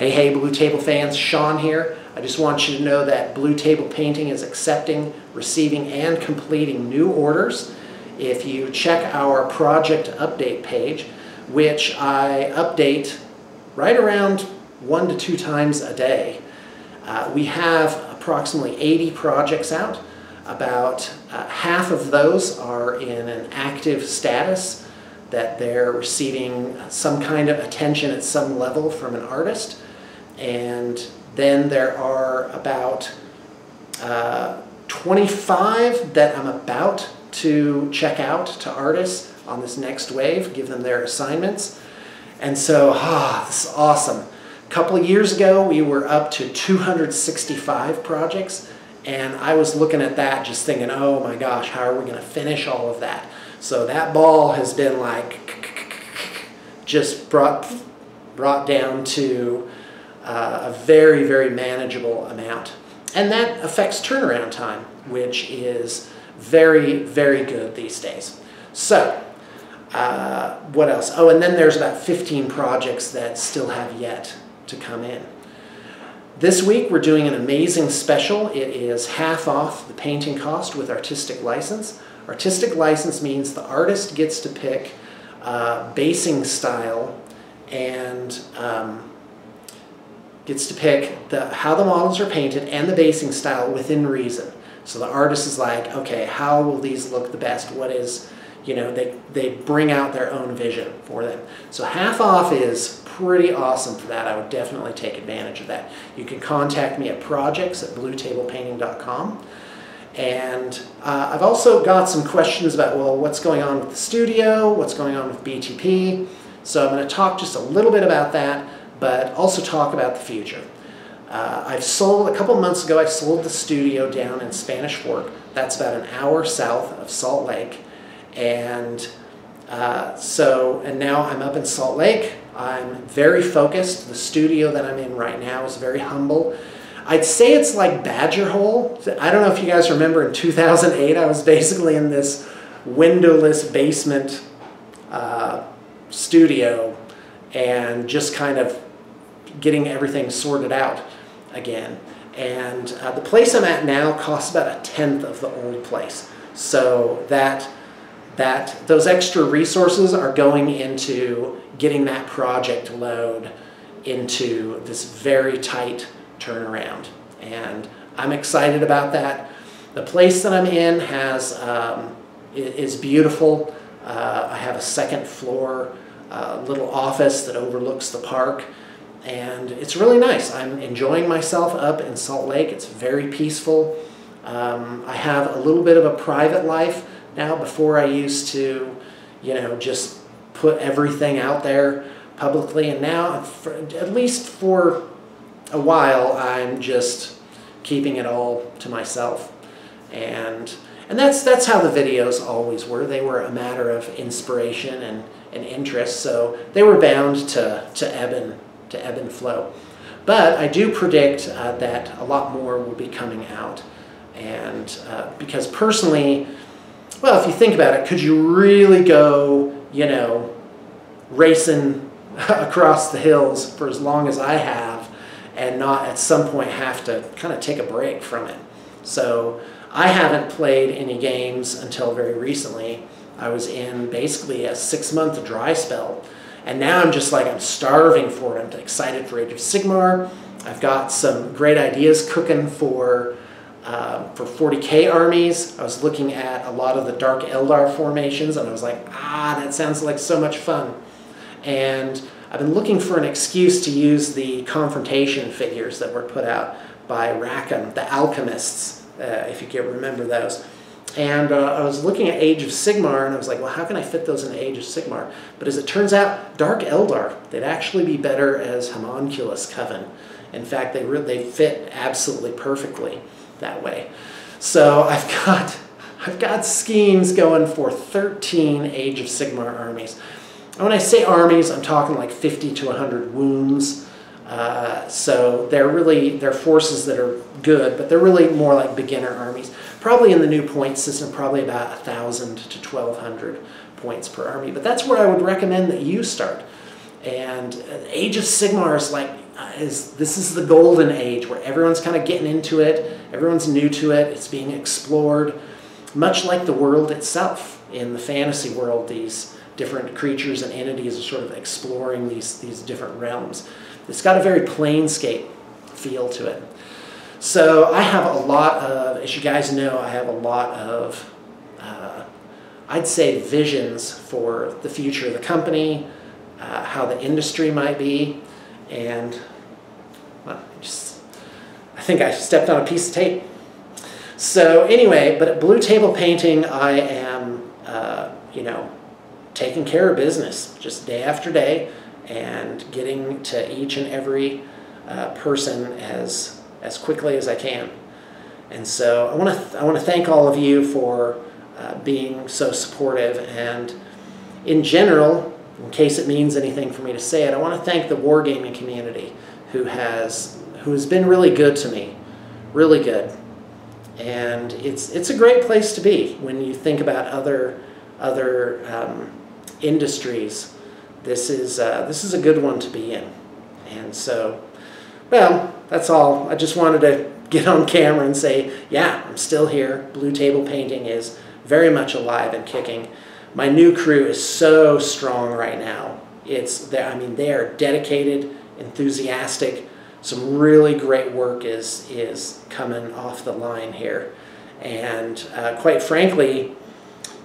Hey, hey, Blue Table fans, Shawn here. I just want you to know that Blue Table Painting is accepting, receiving, and completing new orders. If you check our project update page, which I update right around one to two times a day, uh, we have approximately 80 projects out. About uh, half of those are in an active status that they're receiving some kind of attention at some level from an artist. And then there are about uh, 25 that I'm about to check out to artists on this next wave, give them their assignments. And so, ah, this is awesome. A couple of years ago, we were up to 265 projects, and I was looking at that just thinking, oh my gosh, how are we going to finish all of that? So that ball has been like just brought brought down to uh, a very very manageable amount, and that affects turnaround time, which is very very good these days. So. Uh, what else? Oh, and then there's about 15 projects that still have yet to come in. This week we're doing an amazing special. It is half off the painting cost with artistic license. Artistic license means the artist gets to pick uh, basing style and um, gets to pick the, how the models are painted and the basing style within reason. So the artist is like, okay, how will these look the best? What is, you know, they, they bring out their own vision for them. So half off is pretty awesome for that. I would definitely take advantage of that. You can contact me at projects at bluetablepainting.com. And uh, I've also got some questions about, well, what's going on with the studio, what's going on with BTP. So I'm going to talk just a little bit about that, but also talk about the future. Uh, I've sold, a couple months ago, I sold the studio down in Spanish Fork. That's about an hour south of Salt Lake. And uh, so, and now I'm up in Salt Lake. I'm very focused. The studio that I'm in right now is very humble. I'd say it's like Badger Hole. I don't know if you guys remember in 2008, I was basically in this windowless basement uh, studio and just kind of getting everything sorted out again. And uh, the place I'm at now costs about a tenth of the old place. So that that those extra resources are going into getting that project load into this very tight turnaround. And I'm excited about that. The place that I'm in has um, is beautiful. Uh, I have a second floor uh, little office that overlooks the park and it's really nice. I'm enjoying myself up in Salt Lake. It's very peaceful. Um, I have a little bit of a private life now before I used to, you know, just put everything out there publicly and now for, at least for a while, I'm just keeping it all to myself. And, and that's, that's how the videos always were. They were a matter of inspiration and, and interest, so they were bound to, to, ebb, and, to ebb and flow. But I do predict uh, that a lot more will be coming out. And uh, because personally, well, if you think about it, could you really go, you know, racing across the hills for as long as I have and not at some point have to kind of take a break from it. So I haven't played any games until very recently. I was in basically a six month dry spell. And now I'm just like, I'm starving for it. I'm excited for Age of Sigmar. I've got some great ideas cooking for, uh, for 40k armies. I was looking at a lot of the Dark Eldar formations and I was like, ah, that sounds like so much fun. And I've been looking for an excuse to use the confrontation figures that were put out by Rackham, the alchemists, uh, if you can remember those. And uh, I was looking at Age of Sigmar, and I was like, well, how can I fit those in Age of Sigmar? But as it turns out, Dark Eldar, they'd actually be better as Haemonculus Coven. In fact, they, they fit absolutely perfectly that way. So I've got, I've got schemes going for 13 Age of Sigmar armies. And when I say armies, I'm talking like 50 to 100 wounds. Uh, so they're really, they're forces that are good, but they're really more like beginner armies. Probably in the new point system, probably about 1,000 to 1,200 points per army. But that's where I would recommend that you start. And Age of Sigmar is like, uh, is this is the golden age where everyone's kind of getting into it, everyone's new to it, it's being explored, much like the world itself. In the fantasy world, these different creatures and entities are sort of exploring these, these different realms. It's got a very planescape feel to it. So I have a lot of, as you guys know, I have a lot of, uh, I'd say, visions for the future of the company, uh, how the industry might be, and well, just, I think I stepped on a piece of tape. So anyway, but at Blue Table Painting, I am, uh, you know, taking care of business just day after day and getting to each and every uh, person as as quickly as I can. And so I want to I want to thank all of you for uh, being so supportive and in general, in case it means anything for me to say it, I want to thank the wargaming community who has who has been really good to me, really good. And it's it's a great place to be when you think about other other um, industries. This is uh, this is a good one to be in. And so, well, that's all. I just wanted to get on camera and say, yeah, I'm still here. Blue Table Painting is very much alive and kicking. My new crew is so strong right now. It's I mean, they are dedicated, enthusiastic. Some really great work is is coming off the line here, and uh, quite frankly,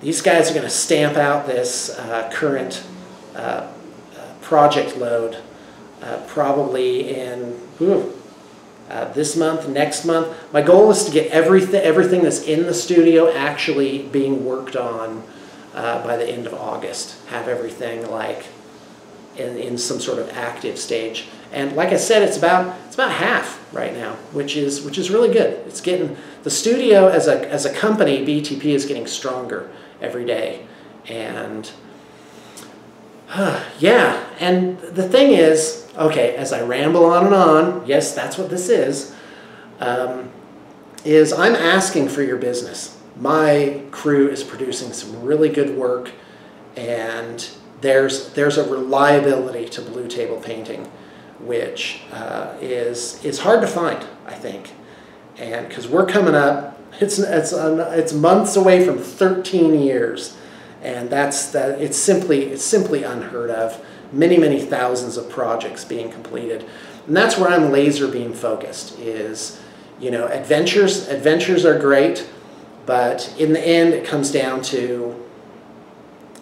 these guys are going to stamp out this uh, current uh, uh project load uh, probably in uh, this month, next month. My goal is to get everything, everything that's in the studio actually being worked on uh, by the end of August. Have everything like in, in some sort of active stage. And like I said, it's about it's about half right now, which is which is really good. It's getting the studio as a as a company, BTP is getting stronger every day, and yeah. And the thing is, okay, as I ramble on and on, yes, that's what this is, um, is I'm asking for your business. My crew is producing some really good work and there's, there's a reliability to blue table painting which uh, is, is hard to find, I think. And because we're coming up, it's, it's, it's months away from 13 years and that's that it's simply it's simply unheard of many, many thousands of projects being completed. And that's where I'm laser beam focused is, you know, adventures, adventures are great, but in the end it comes down to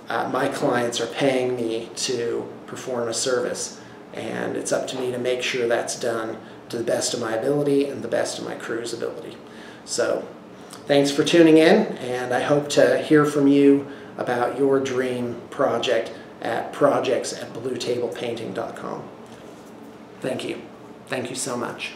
uh, my clients are paying me to perform a service and it's up to me to make sure that's done to the best of my ability and the best of my crew's ability. So thanks for tuning in and I hope to hear from you about your dream project at projects at bluetablepainting.com. Thank you. Thank you so much.